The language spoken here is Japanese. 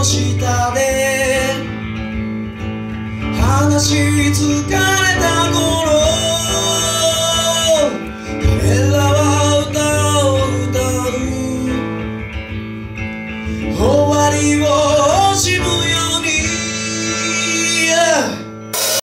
の下で話し続